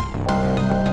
Música